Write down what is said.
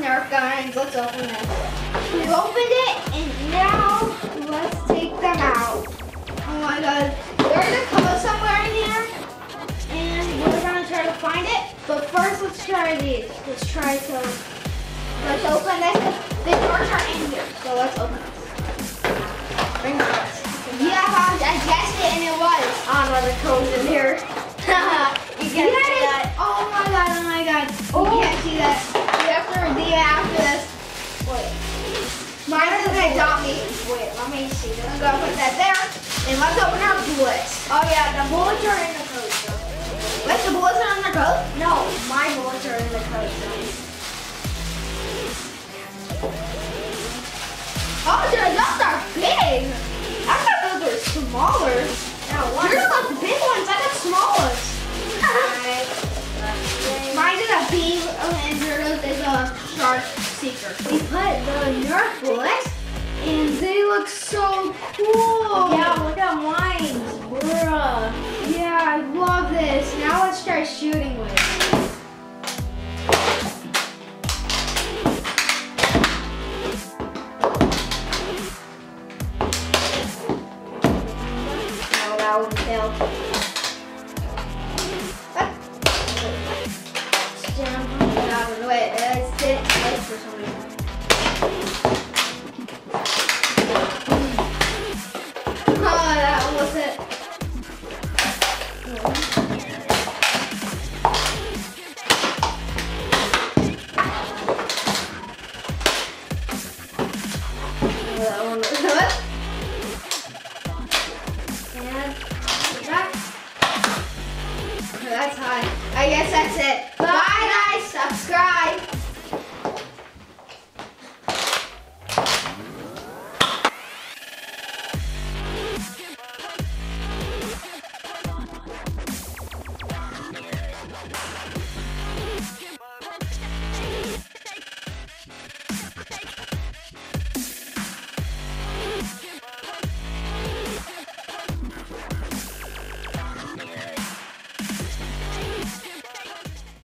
Nerf guns. Let's open it. We opened it, and now let's take them out. Oh my god. There's a code somewhere in here, and we're gonna try to find it. But first, let's try these. Let's try to. Let's open this. The doors are in here, so let's open it. Bring the doors. Yeah, I guessed it, and it was. On oh, the codes in here. Mine is a zombie. wait, let me see. I'm gonna put that there. And let's open our bullets. Oh yeah, the bullets are in the code zone. Wait, the bullets are on their coat? No, my bullets are in the zone. Oh, those are big. I thought those were smaller. No, one. believe Andrew is a shark seeker. We put the Nerf bullets, and they look so cool. Yeah, look at mine, bruh. Yeah, I love this. Now let's try shooting with it. Oh, that one failed. 我们什么